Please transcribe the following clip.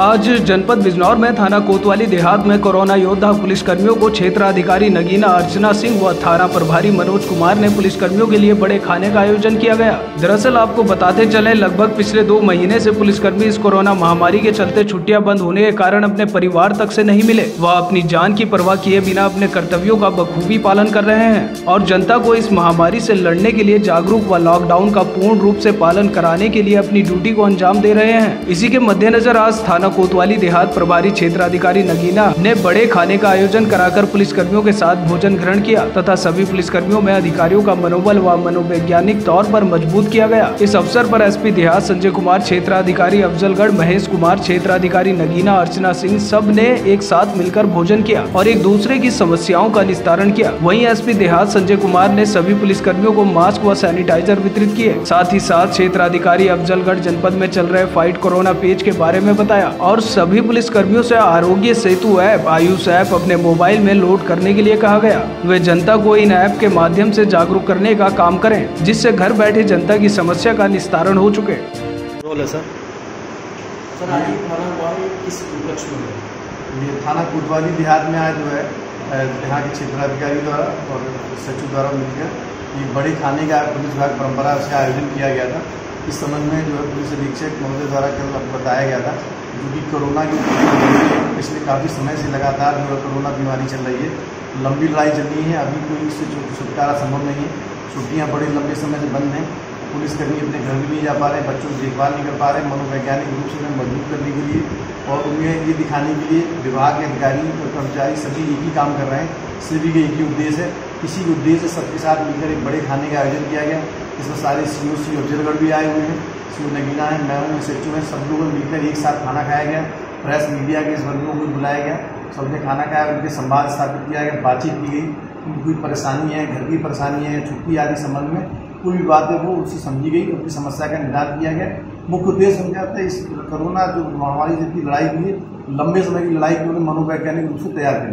आज जनपद बिजनौर में थाना कोतवाली देहात में कोरोना योद्धा पुलिस कर्मियों को क्षेत्र अधिकारी नगीना अर्चना सिंह व थाना प्रभारी मनोज कुमार ने पुलिस कर्मियों के लिए बड़े खाने का आयोजन किया गया। दरअसल आपको बताते चले, लगभग पिछले दो महीने से पुलिसकर्मी इस कोरोना महामारी के चलते छुट्टियाँ बंद होने के कारण अपने परिवार तक से नहीं मिले। वह अपनी जान की परवाह किए बिना अपने कर्तव्यों का बखूबी पालन कर रहे हैं और जनता को इस महामारी से लड़ने के लिए जागरूक व लॉकडाउन का पूर्ण रूप से पालन कराने के लिए अपनी ड्यूटी को अंजाम दे रहे हैं। इसी के मद्देनजर आज थाना थाना कोतवाली देहात प्रभारी क्षेत्र अधिकारी नगीना ने बड़े खाने का आयोजन कराकर पुलिस कर्मियों के साथ भोजन ग्रहण किया तथा सभी पुलिस कर्मियों में अधिकारियों का मनोबल व मनोवैज्ञानिक तौर पर मज़बूत किया गया। इस अवसर पर एसपी देहात संजय कुमार क्षेत्र अधिकारी अफजलगढ़, महेश कुमार क्षेत्र अधिकारी नगीना, अर्चना सिंह सबने एक साथ मिलकर भोजन किया और एक दूसरे की समस्याओं का निस्तारण किया। वहीं एसपी देहात संजय कुमार ने सभी पुलिस कर्मियों को मास्क व सैनिटाइजर वितरित किए। साथ ही साथ क्षेत्र अधिकारी अफजलगढ़ जनपद में चल रहे फाइट कोरोना पेज के बारे में बताया। और सभी पुलिस कर्मियों से आरोग्य सेतु ऐप आयुष ऐप अपने मोबाइल में लोड करने के लिए कहा गया। वे जनता को इन ऐप के माध्यम से जागरूक करने का काम करें जिससे घर बैठे जनता की समस्या का निस्तारण हो चुके। रोल है सर। सर आज थाना वाले किस उपलक्ष्य में ये थाना कोतवाली देहात में आज जो है यहाँ के क्षेत्राधिकारी द्वारा और सचिव द्वारा मिलकर ये बड़े खाने का पुलिस विभाग परंपरा से आयोजन किया गया था। इस संबंध में जो है पुलिस अधीक्षक महोदय द्वारा कल बताया गया था, जो कि कोरोना की पिछले काफ़ी समय से लगातार जो है कोरोना बीमारी चल रही है। लंबी लड़ाई चल रही है, अभी कोई इससे छुटकारा संभव नहीं है। छुट्टियाँ बड़े लंबे समय से बंद हैं। पुलिसकर्मी अपने घर भी नहीं जा पा रहे, बच्चों की देखभाल नहीं कर पा रहे, मनोवैज्ञानिक रूप से उन्हें मज़बूत करने के लिए और उन्हें ये दिखाने के लिए विभाग के अधिकारी और कर्मचारी सभी एक ही काम कर रहे हैं। सभी का एक ही उद्देश्य है। इसी उद्देश्य सबके साथ मिलकर एक बड़े खाने का आयोजन किया गया। इसमें सारे सी ओ सी अफजलगढ़ भी आए हुए हैं सी ओ नगीना है, मैं हूँ सचिव हैं सब लोगों मिलकर एक साथ खाना खाया गया, प्रेस मीडिया के इस वर्गों को बुलाया गया, सबने खाना खाया, उनके संवाद स्थापित किया गया, बातचीत की गई, उनकी कोई परेशानी है, घर की परेशानी है, छुट्टी आदि संबंध में, कोई भी बात है, वो उससे समझी गई, उनकी समस्या का निदान किया गया। मुख्य उद्देश्य उनका था इस कोरोना जो महामारी जितनी लड़ाई लिए लंबे समय की लड़ाई के लिए मनोवैज्ञानिक रूप से तैयार करना